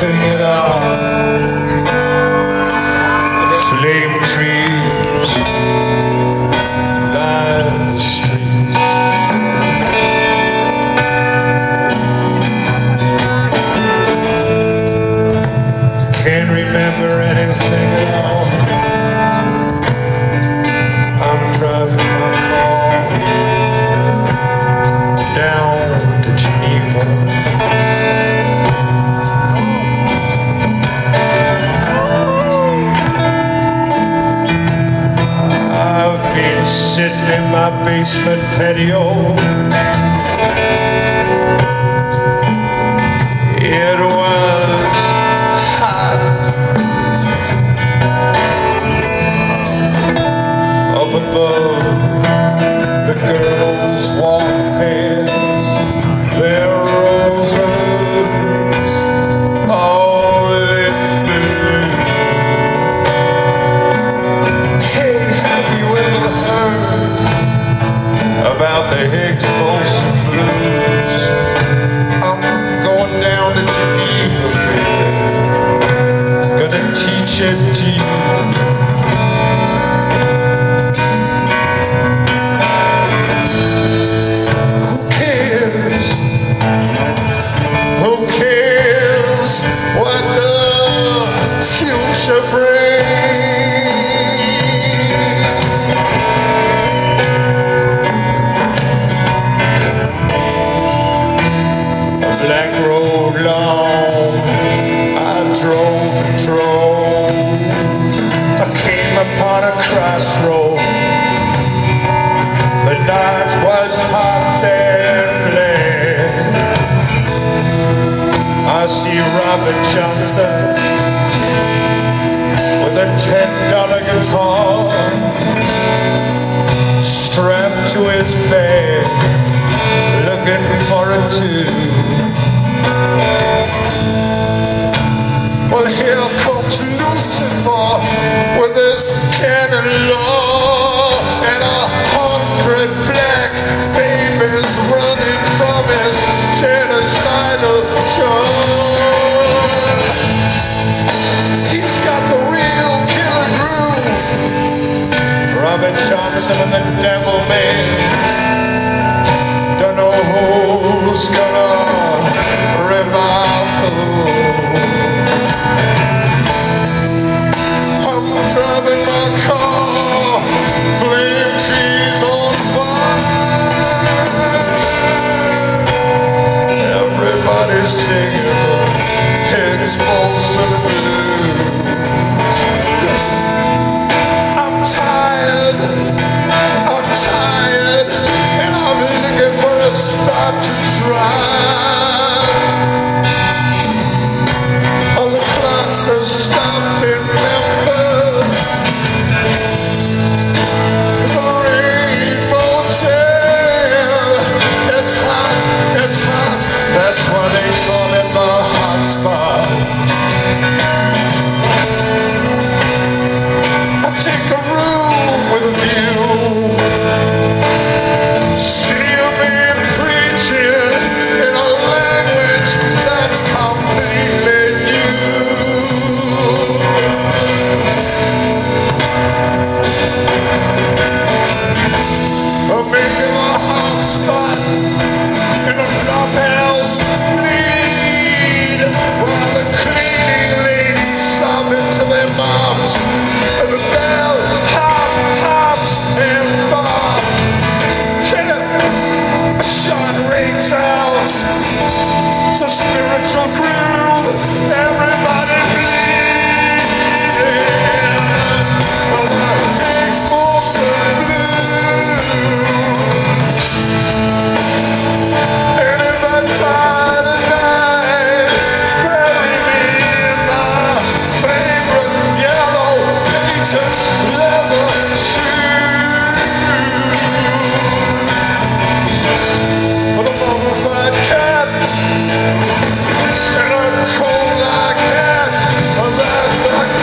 singing sitting in my basement patio. It was hot up above the girls' walked. shifty head Johnson and the devil man. Don't know who's gonna revive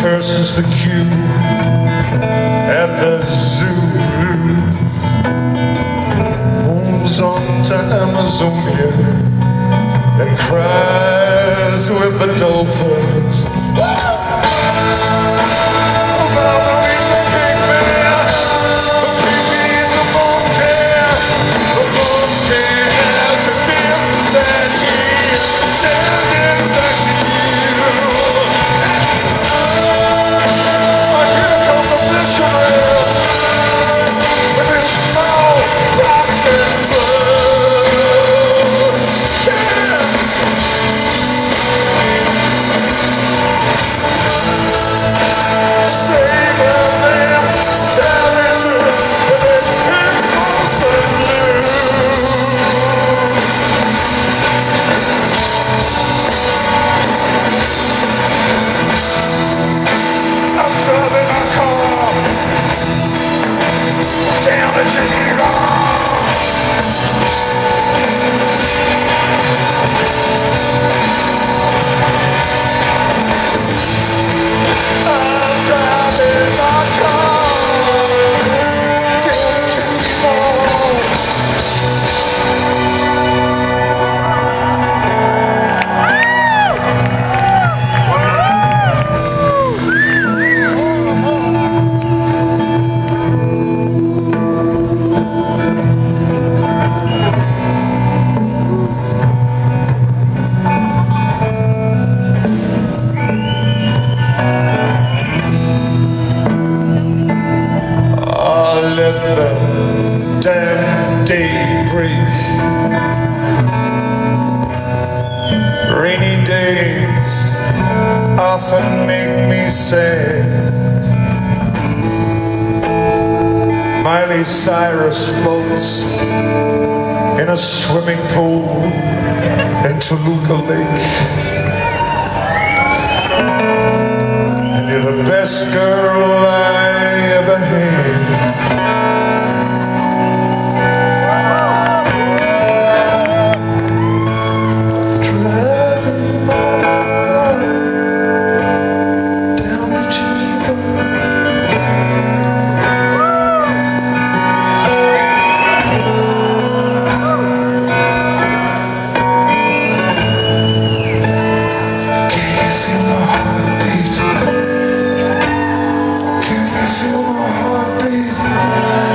curses the queue at the zoo. Moves on to Amazonia and cries with the dolphins. Rainy days often make me sad. Miley Cyrus floats in a swimming pool in Toluca Lake. And you're the best girl I my baby